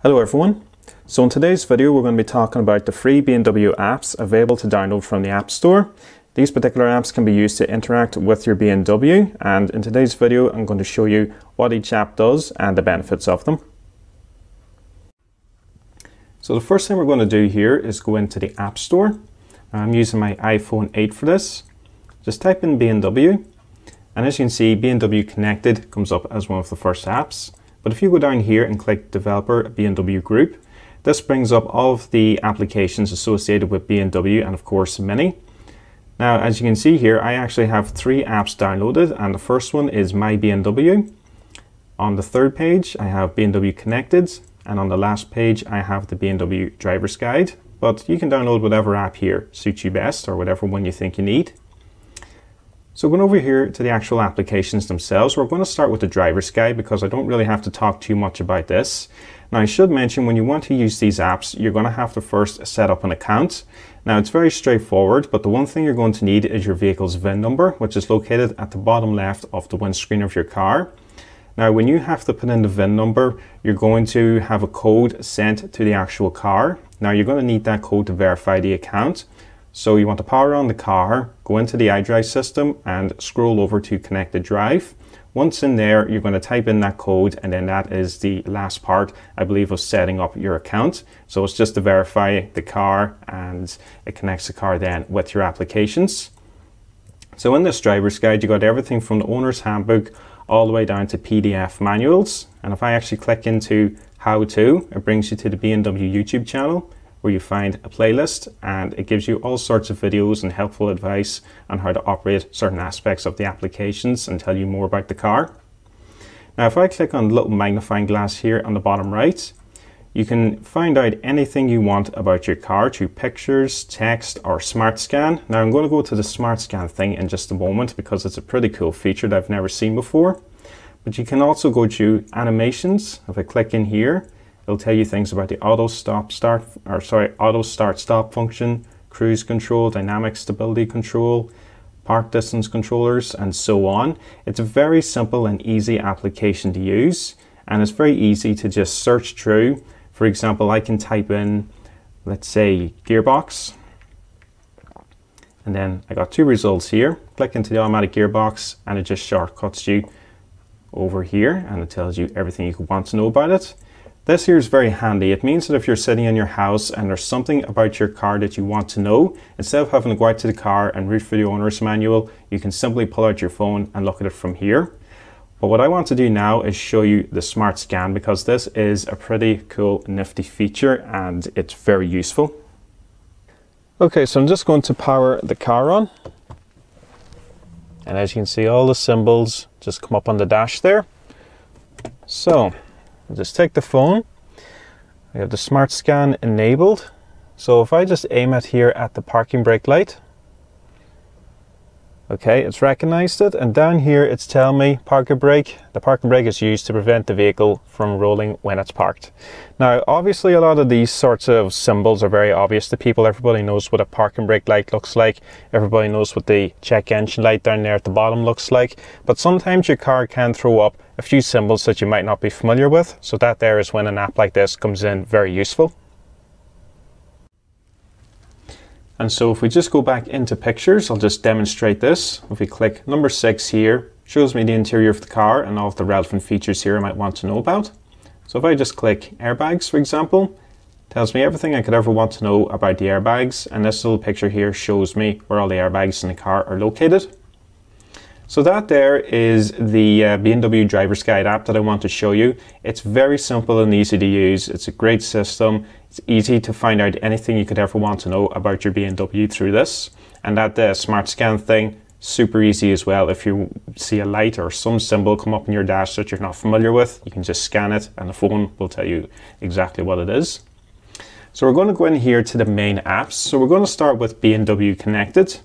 Hello everyone. So in today's video we're going to be talking about the free BMW apps available to download from the App Store. These particular apps can be used to interact with your BMW and in today's video I'm going to show you what each app does and the benefits of them. So the first thing we're going to do here is go into the App Store. I'm using my iPhone 8 for this. Just type in BMW and as you can see BMW Connected comes up as one of the first apps. But if you go down here and click Developer BMW Group, this brings up all of the applications associated with BMW and of course Mini. Now, as you can see here, I actually have three apps downloaded and the first one is My BMW. On the third page, I have BMW Connected and on the last page, I have the BMW Driver's Guide. But you can download whatever app here suits you best or whatever one you think you need. So going over here to the actual applications themselves, we're going to start with the driver's guide because I don't really have to talk too much about this. Now I should mention when you want to use these apps, you're going to have to first set up an account. Now it's very straightforward, but the one thing you're going to need is your vehicle's VIN number, which is located at the bottom left of the windscreen of your car. Now when you have to put in the VIN number, you're going to have a code sent to the actual car. Now you're going to need that code to verify the account. So you want to power on the car, go into the iDrive system and scroll over to connected drive. Once in there, you're going to type in that code and then that is the last part, I believe, of setting up your account. So it's just to verify the car and it connects the car then with your applications. So in this driver's guide, you got everything from the owner's handbook all the way down to PDF manuals. And if I actually click into how to, it brings you to the BMW YouTube channel where you find a playlist and it gives you all sorts of videos and helpful advice on how to operate certain aspects of the applications and tell you more about the car. Now if I click on the little magnifying glass here on the bottom right, you can find out anything you want about your car through pictures, text or smart scan. Now I'm going to go to the smart scan thing in just a moment because it's a pretty cool feature that I've never seen before. But you can also go to animations. If I click in here, It'll tell you things about the auto stop start, or sorry, auto start stop function, cruise control, dynamic stability control, park distance controllers, and so on. It's a very simple and easy application to use, and it's very easy to just search through. For example, I can type in, let's say, gearbox, and then I got two results here. Click into the automatic gearbox, and it just shortcuts you over here, and it tells you everything you could want to know about it. This here is very handy. It means that if you're sitting in your house and there's something about your car that you want to know, instead of having to go out to the car and read for the owner's manual, you can simply pull out your phone and look at it from here. But what I want to do now is show you the smart scan because this is a pretty cool nifty feature and it's very useful. Okay, so I'm just going to power the car on. And as you can see, all the symbols just come up on the dash there. So just take the phone. We have the smart scan enabled. So if I just aim it here at the parking brake light, Okay, it's recognized it, and down here it's telling me parking brake. The parking brake is used to prevent the vehicle from rolling when it's parked. Now, obviously, a lot of these sorts of symbols are very obvious to people. Everybody knows what a parking brake light looks like. Everybody knows what the check engine light down there at the bottom looks like. But sometimes your car can throw up a few symbols that you might not be familiar with. So that there is when an app like this comes in very useful. And so if we just go back into pictures, I'll just demonstrate this. If we click number six here, shows me the interior of the car and all of the relevant features here I might want to know about. So if I just click airbags, for example, tells me everything I could ever want to know about the airbags. And this little picture here shows me where all the airbags in the car are located. So that there is the uh, BMW Driver's Guide app that I want to show you. It's very simple and easy to use. It's a great system. It's easy to find out anything you could ever want to know about your BMW through this. And that uh, smart scan thing, super easy as well. If you see a light or some symbol come up in your dash that you're not familiar with, you can just scan it and the phone will tell you exactly what it is. So we're going to go in here to the main apps. So we're going to start with BMW Connected.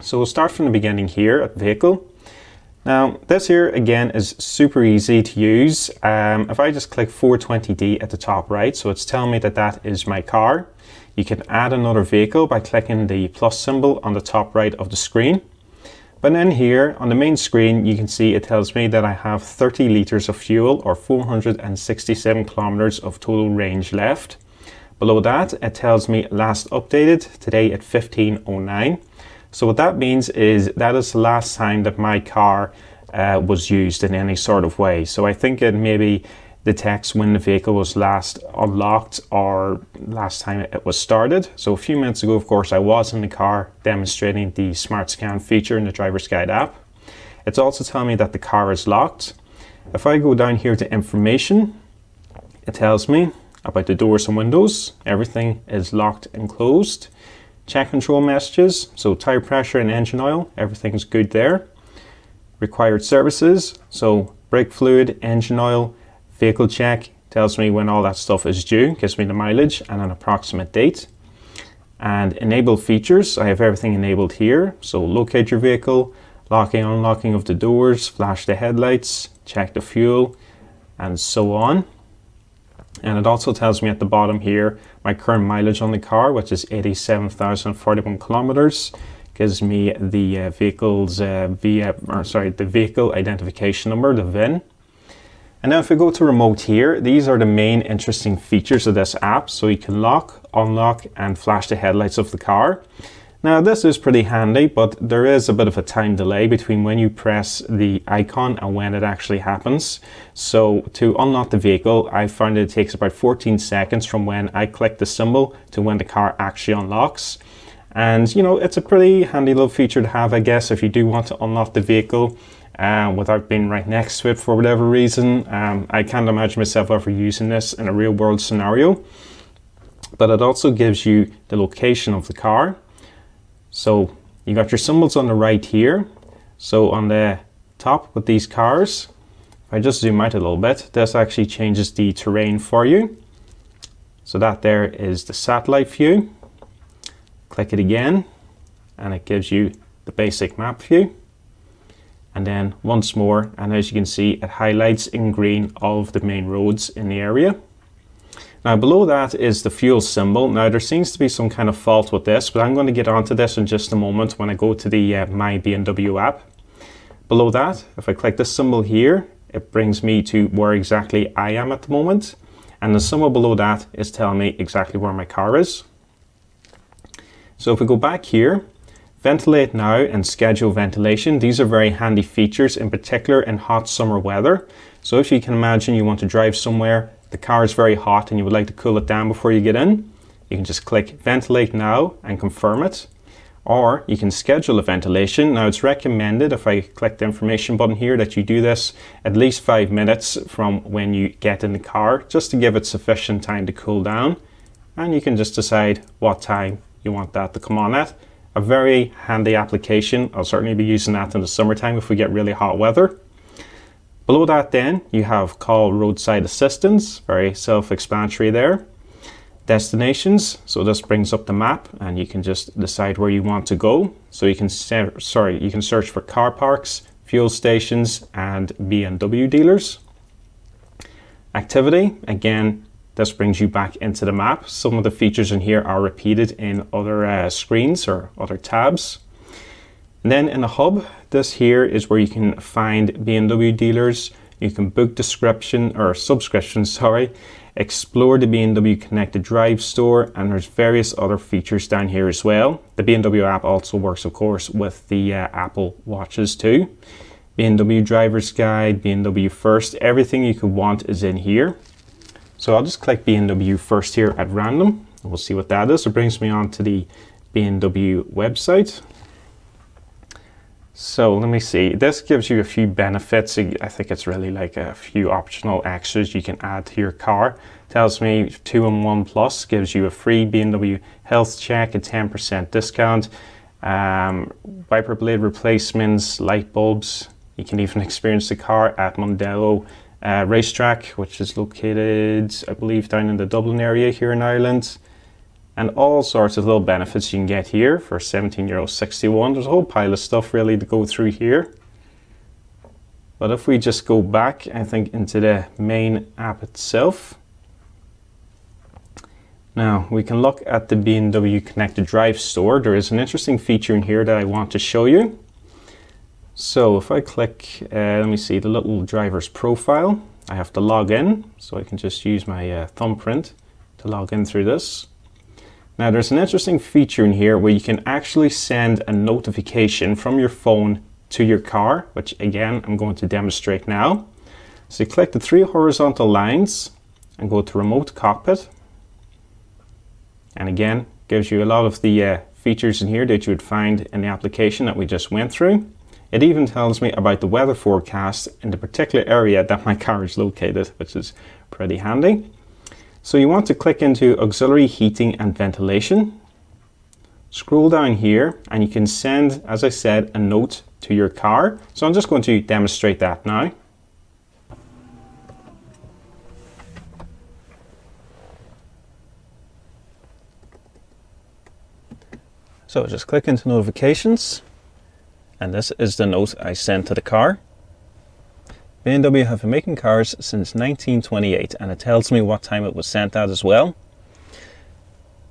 So we'll start from the beginning here at vehicle. Now this here again is super easy to use. Um, if I just click 420D at the top right, so it's telling me that that is my car. You can add another vehicle by clicking the plus symbol on the top right of the screen. But then here on the main screen, you can see it tells me that I have 30 litres of fuel or 467 kilometres of total range left. Below that, it tells me last updated today at 1509. So what that means is that is the last time that my car uh, was used in any sort of way. So I think it maybe detects when the vehicle was last unlocked or last time it was started. So a few minutes ago, of course, I was in the car demonstrating the Smart Scan feature in the Driver's Guide app. It's also telling me that the car is locked. If I go down here to information, it tells me about the doors and windows. Everything is locked and closed. Check control messages, so tire pressure and engine oil, everything's good there. Required services, so brake fluid, engine oil, vehicle check, tells me when all that stuff is due, gives me the mileage and an approximate date. And enable features, I have everything enabled here. So locate your vehicle, locking, unlocking of the doors, flash the headlights, check the fuel, and so on. And it also tells me at the bottom here my current mileage on the car, which is 87,041 kilometers. Gives me the uh, vehicle's uh, via, or sorry, the vehicle identification number, the VIN. And now if we go to remote here, these are the main interesting features of this app. So you can lock, unlock, and flash the headlights of the car. Now this is pretty handy, but there is a bit of a time delay between when you press the icon and when it actually happens. So to unlock the vehicle, I found it takes about 14 seconds from when I click the symbol to when the car actually unlocks. And you know, it's a pretty handy little feature to have, I guess, if you do want to unlock the vehicle uh, without being right next to it for whatever reason. Um, I can't imagine myself ever using this in a real world scenario. But it also gives you the location of the car so you got your symbols on the right here. So on the top with these cars, if I just zoom out a little bit, this actually changes the terrain for you. So that there is the satellite view. Click it again and it gives you the basic map view. And then once more, and as you can see, it highlights in green all of the main roads in the area. Now below that is the fuel symbol. Now there seems to be some kind of fault with this, but I'm going to get onto this in just a moment when I go to the uh, My BMW app. Below that, if I click this symbol here, it brings me to where exactly I am at the moment. And the symbol below that is telling me exactly where my car is. So if we go back here, ventilate now and schedule ventilation. These are very handy features, in particular in hot summer weather. So if you can imagine you want to drive somewhere the car is very hot and you would like to cool it down before you get in, you can just click ventilate now and confirm it. Or you can schedule a ventilation. Now it's recommended if I click the information button here that you do this at least five minutes from when you get in the car just to give it sufficient time to cool down. And you can just decide what time you want that to come on at. A very handy application. I'll certainly be using that in the summertime if we get really hot weather. Below that then, you have call roadside assistance, very self-explanatory there. Destinations, so this brings up the map and you can just decide where you want to go. So you can, sorry, you can search for car parks, fuel stations and BMW dealers. Activity, again, this brings you back into the map. Some of the features in here are repeated in other uh, screens or other tabs. And then in the hub, this here is where you can find BMW dealers. You can book description or subscription, sorry, explore the BMW connected drive store, and there's various other features down here as well. The BMW app also works, of course, with the uh, Apple watches too. BMW driver's guide, BMW first, everything you could want is in here. So I'll just click BMW first here at random. And we'll see what that is. It brings me on to the BMW website. So let me see, this gives you a few benefits. I think it's really like a few optional extras you can add to your car. Tells me 2-in-1 Plus gives you a free BMW health check, a 10% discount, um, wiper blade replacements, light bulbs. You can even experience the car at Mondello uh, Racetrack, which is located, I believe, down in the Dublin area here in Ireland and all sorts of little benefits you can get here for 17 euro 61 there's a whole pile of stuff really to go through here. But if we just go back I think into the main app itself. Now we can look at the BMW connected drive store. There is an interesting feature in here that I want to show you. So if I click, uh, let me see, the little driver's profile, I have to log in. So I can just use my uh, thumbprint to log in through this. Now there's an interesting feature in here where you can actually send a notification from your phone to your car, which again, I'm going to demonstrate now. So you click the three horizontal lines and go to remote cockpit. And again, gives you a lot of the uh, features in here that you would find in the application that we just went through. It even tells me about the weather forecast in the particular area that my car is located, which is pretty handy. So you want to click into auxiliary heating and ventilation. Scroll down here and you can send, as I said, a note to your car. So I'm just going to demonstrate that now. So just click into notifications and this is the note I sent to the car. BMW have been making cars since 1928 and it tells me what time it was sent at as well.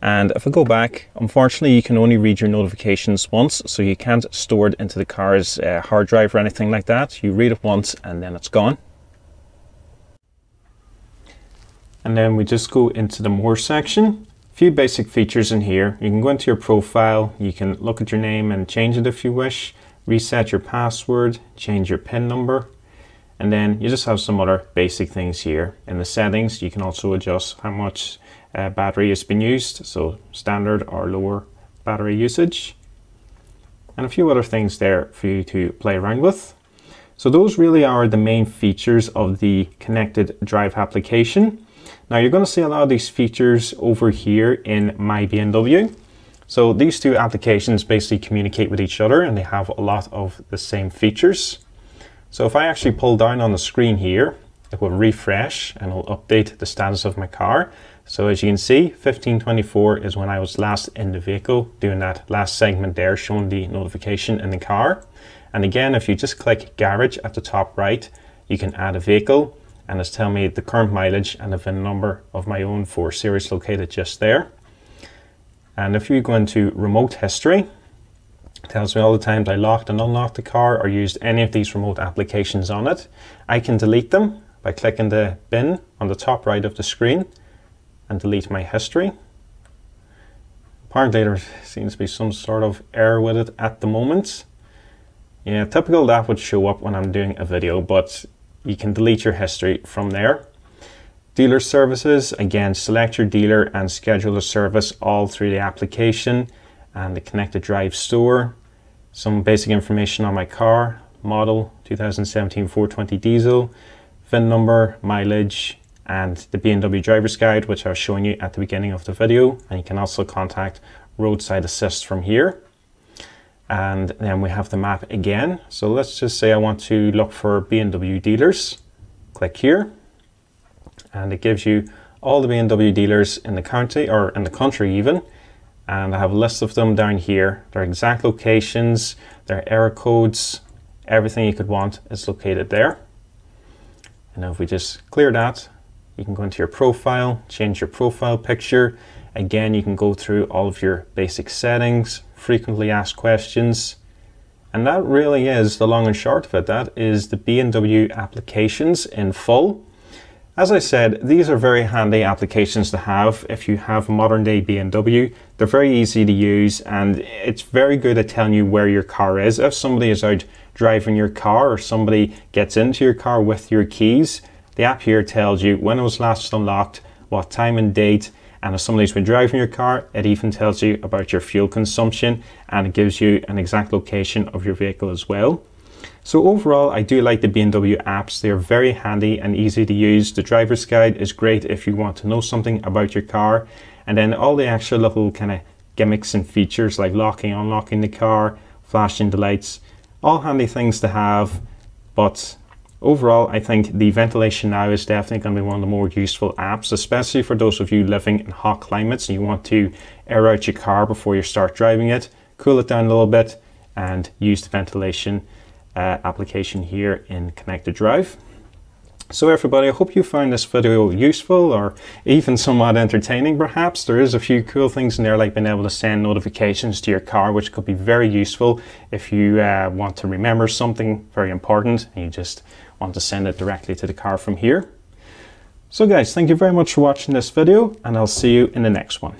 And if I go back, unfortunately you can only read your notifications once, so you can't store it into the car's uh, hard drive or anything like that. You read it once and then it's gone. And then we just go into the more section A few basic features in here. You can go into your profile, you can look at your name and change it if you wish, reset your password, change your PIN number, and then you just have some other basic things here. In the settings, you can also adjust how much uh, battery has been used, so standard or lower battery usage, and a few other things there for you to play around with. So those really are the main features of the connected drive application. Now you're going to see a lot of these features over here in My BMW. So these two applications basically communicate with each other and they have a lot of the same features. So if I actually pull down on the screen here, it will refresh and it will update the status of my car. So as you can see, 1524 is when I was last in the vehicle, doing that last segment there, showing the notification in the car. And again, if you just click garage at the top right, you can add a vehicle and it's telling me the current mileage and the VIN number of my own 4 Series located just there. And if you go into remote history, tells me all the times I locked and unlocked the car or used any of these remote applications on it. I can delete them by clicking the bin on the top right of the screen and delete my history. Apparently there seems to be some sort of error with it at the moment. Yeah, typical that would show up when I'm doing a video, but you can delete your history from there. Dealer services, again, select your dealer and schedule a service all through the application and the connected drive store. Some basic information on my car, model 2017 420 diesel, VIN number, mileage, and the BMW driver's guide, which I was showing you at the beginning of the video. And you can also contact roadside assist from here and then we have the map again. So let's just say I want to look for BMW dealers. Click here and it gives you all the BMW dealers in the county or in the country even. And I have a list of them down here. Their exact locations, their error codes, everything you could want is located there. And now if we just clear that, you can go into your profile, change your profile picture. Again, you can go through all of your basic settings, frequently asked questions. And that really is the long and short of it. That is the BMW applications in full. As I said, these are very handy applications to have if you have modern day BMW. They're very easy to use and it's very good at telling you where your car is. If somebody is out driving your car or somebody gets into your car with your keys, the app here tells you when it was last unlocked, what time and date, and if somebody's been driving your car, it even tells you about your fuel consumption and it gives you an exact location of your vehicle as well. So overall, I do like the BMW apps. They are very handy and easy to use. The driver's guide is great if you want to know something about your car. And then all the extra little kind of gimmicks and features like locking, unlocking the car, flashing the lights, all handy things to have. But Overall, I think the ventilation now is definitely going to be one of the more useful apps, especially for those of you living in hot climates and you want to air out your car before you start driving it, cool it down a little bit, and use the ventilation uh, application here in Connected Drive. So everybody, I hope you found this video useful or even somewhat entertaining perhaps. There is a few cool things in there like being able to send notifications to your car which could be very useful if you uh, want to remember something very important and you just want to send it directly to the car from here. So guys, thank you very much for watching this video and I'll see you in the next one.